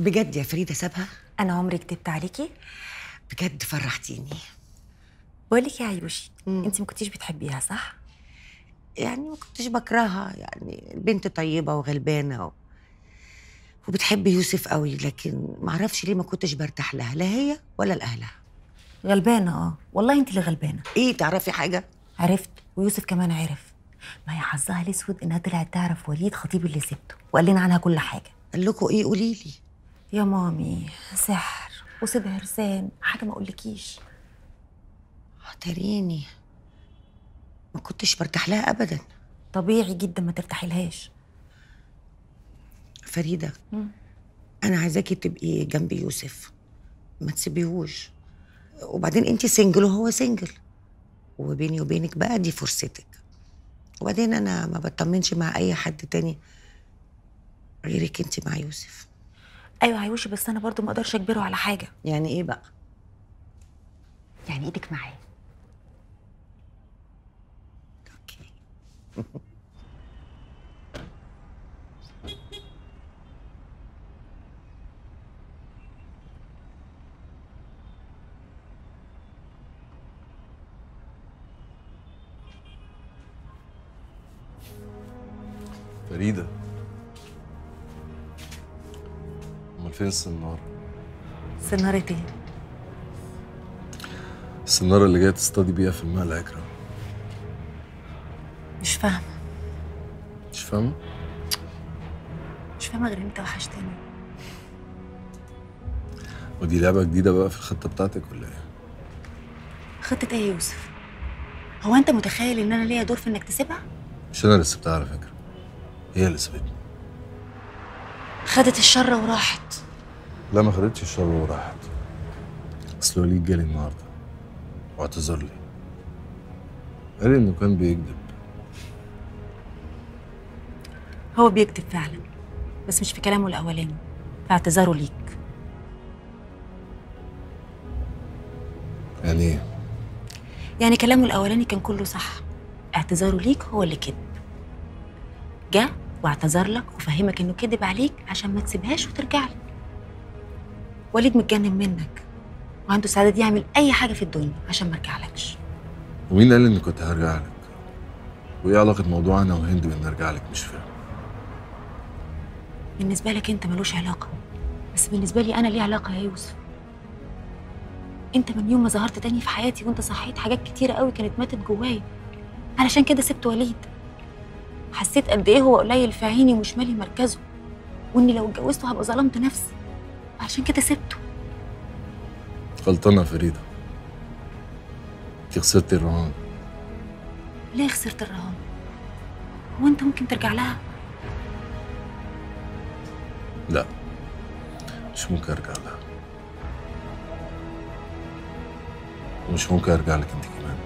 بجد يا فريدة سابها؟ أنا عمري كدبت عليكي. بجد فرحتيني. بقول لك يا عيوشي أنت ما كنتيش بتحبيها صح؟ يعني ما كنتش بكرهها يعني البنت طيبة وغلبانة و... وبتحب يوسف قوي لكن ما أعرفش ليه ما كنتش برتاح لها لا هي ولا لأهلها. غلبانة آه. والله أنت اللي غلبانة. إيه تعرفي حاجة؟ عرفت ويوسف كمان عرف. ما هي حظها الأسود إنها طلعت تعرف وليد خطيب اللي سبته وقال لنا عنها كل حاجة. قال لكم إيه؟ قولي لي يا مامي سحر وسيد عرسان حاجة ما أقولكيش. تارا أنا ما كنتش برتاح لها ابدا. طبيعي جدا ما ترتاحي لهاش فريده أنا عايزاكي تبقي جنب يوسف. ما تسيبيهوش. وبعدين انت single وهو single وبيني وبينك بقى دي فرصتك. وبعدين أنا ما بطمنش مع أي حد تاني غيرك انت مع يوسف. أيوه عيوشي بس أنا برضو ما أقدرش أجبره على حاجة. يعني إيه بقى؟ يعني إيدك معاه أوكي فريدة. فين السنارة؟ سنارة إيه السنارة اللي جاية تصطادي بيها في الماء العكرة مش فاهمة. مش فاهمة؟ مش فاهمة غير أنت وحشتني. ودي لعبة جديدة بقى في الخطة بتاعتك ولا إيه؟ خطة إيه يا يوسف؟ هو أنت متخيل إن أنا ليا دور في إنك تسيبها؟ مش أنا اللي سبتها على فكرة. هي اللي سابتني. خدت الشر وراحت. لا ما خدتش الشر وراحت أصل وليد جالي النهاردة. واعتذر لي. قال لي إنه كان بيكذب. هو بيكتب فعلا بس مش في كلامه الأولاني. في اعتذاره ليك. يعني إيه؟ يعني كلامه الأولاني كان كله صح. اعتذاره ليك هو اللي كذب. جه واعتذر لك وفهمك إنه كذب عليك عشان ما تسيبهاش وترجع لك. وليد متجنن منك وعنده استعداد يعمل أي حاجة في الدنيا عشان ما ارجعلكش ومين قال إني كنت هرجع لك؟ وإيه علاقة موضوع أنا وهند بإن أرجع لك مش فاهم بالنسبة لك أنت ملوش علاقة بس بالنسبة لي أنا ليه علاقة يا يوسف؟ أنت من يوم ما ظهرت تاني في حياتي وأنت صحيت حاجات كتيرة قوي كانت ماتت جوايا. علشان كده سبت وليد. حسيت قد إيه هو قليل في عيني ومش مالي مركزه وإني لو اتجوزته هبقى ظلمت نفسي. عشان كده سبته. غلطانة يا فريدة. انت خسرتي الرهان. ليه خسرت الرهان؟ هو انت ممكن ترجع لها؟ لا مش ممكن أرجع لها. ومش ممكن أرجع لك انت كمان.